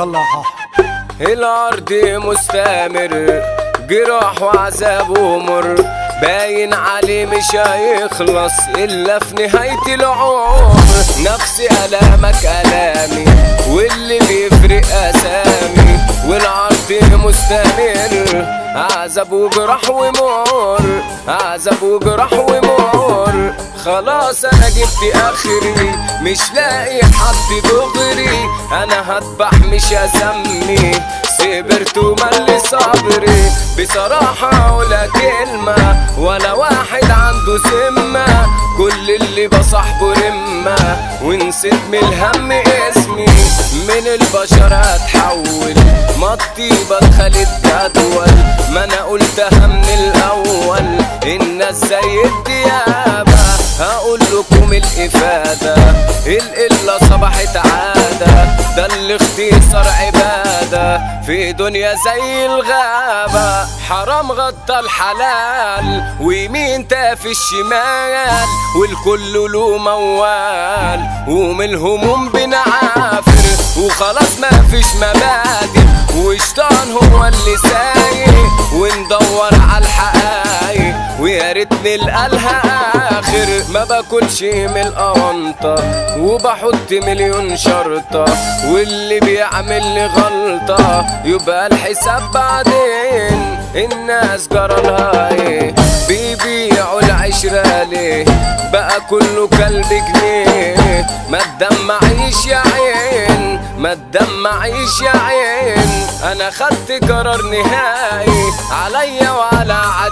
يلا حاح الأرض مستمر جراح وعذاب ومر. باين عليه مش هيخلص إلا في نهاية العمر. نفس ألامك ألامي واللي بيفرق أسامي. والعرض مستمر عذاب وجراح ومر. عذاب وجراح ومر. خلاص أنا جبت آخري مش لاقي حد دغري أنا هذبح مش هسمي صبرت وملي صبري. بصراحة ولا كلمة ولا واحد عنده سمة كل اللي بصاحبه رمة ونسيت من الهم اسمي. من البشر هتحول ما الطيبة اتخلت جدول ما أنا قلتها من الأول الناس زي الديابة هقول لكم الافادة القلة صبحت عادة ده الاختصار عبادة. في دنيا زي الغابة حرام غطى الحلال. ويمين تافي الشمال والكل له موال. ومن الهموم بنعافر وخلاص ما فيش مبادئ. وشطان هو اللي سايق وندور على الحقايق ويا ريتني القالها آخر. ما باكلش من القنطة وبحط مليون شرطة. واللي بيعمل لي غلطة يبقى الحساب بعدين. الناس جرالها إيه بيبيعوا العشرة ليه؟ بقى كله كلب جنيه. ما تدمعيش يا عين ما تدمعيش يا عين. أنا خدت قرار نهائي عليا وعلى عدائي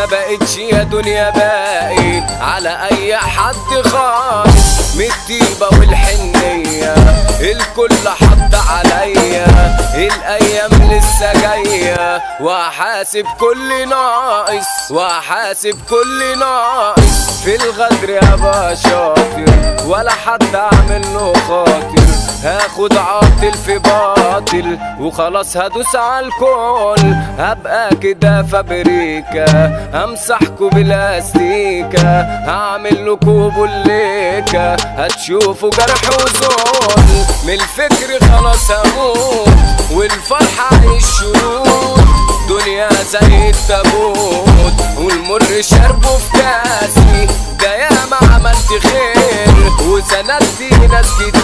ما بقتش يا دنيا باقي على أي حد خالص. من الطيبة والحنية الكل حط عليا. الأيام لسه جاية وحاسب كل ناقص وحاسب كل ناقص. في الغدر ابقى شاطر ولا حد اعمل له خاطر هاخد عاطل في باطل وخلاص هدوس على الكل. هبقى كده فابريكا همسحكوا بالاستيكا هعمل لكوا بوليكا هتشوفوا جرح وزول. من الفكر خلاص هموت والفرحة عيش شروط دنيا زي التابوت والمر شربه في كاسي. ده ياما عملت خير وسندت ناس كتير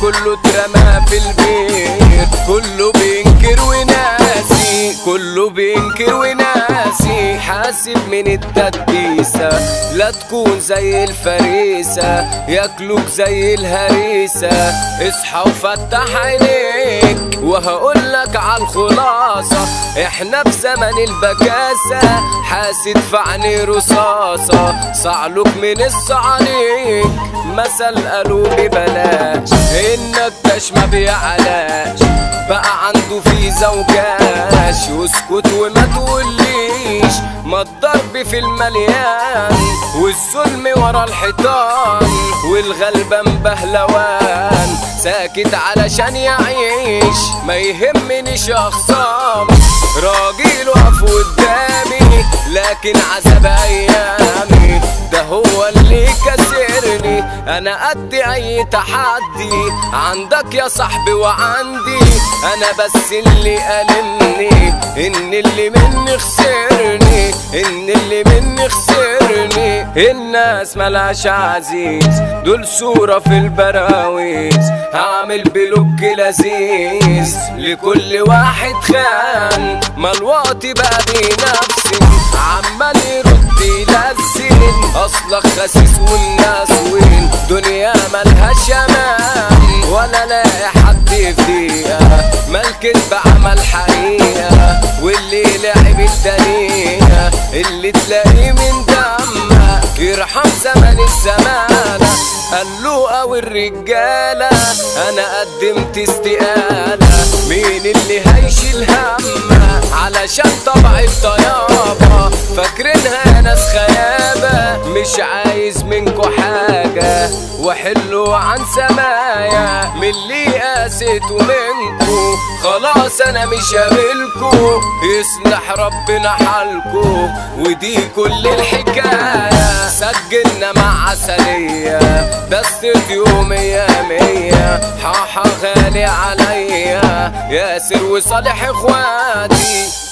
كله اترمى في البير كله بينكر وناسي كله بينكر وناسي. حاسب من التدبيسة لا تكون زي الفريسة ياكلوك زي الهريسة. اصحى وفتح عينيك وهقولك على الخلاصة. إحنا في زمن البكاسة حاسد في رصاصة. صعلوك من الصعاليك مثل قالوا ببلاش انك تاش ما بيعلاش بقى عنده في زوجاش اسكت وما تقوليش ما الضرب في المليان والظلم ورا الحيطان والغلبان بهلوان ساكت علشان يعيش ما يهمنيش اخصام راجل واقف قدامي لكن عذاب ايامي ده هو اللي كسرني. أنا قد أي تحدي. عندك يا صاحبي وعندي. أنا بس اللي ألمني. إن اللي مني خسرني. إن اللي مني خسرني. الناس ملهاش عزيز. دول صورة في البراويز. هعمل بلوك لذيذ. لكل واحد خان. الوقت بقى بنفسي. عمال يرد اصلك خسيس والناس وين؟ دنيا ملهاش أمان ولا لاقي حد يفديها. ملكت بعمل حقيقة واللي لعب الدنيا. اللي تلاقيه من دمها يرحم زمن الزمانة قالوا والرجالة أنا قدمت استقالة. مين اللي هيشيل همها؟ علشان طبع الطيابة. فاكرينها ناس خيابة مش عايز منكو حاجة وحلوا عن سمايا من اللي قاسيته منكو. خلاص أنا مش هاملكو يصلح ربنا حالكو. ودي كل الحكاية هتجيلنا مع عسلية. ده استوديو مية مية حاحة غالي عليا. ياسر وصالح إخواتي.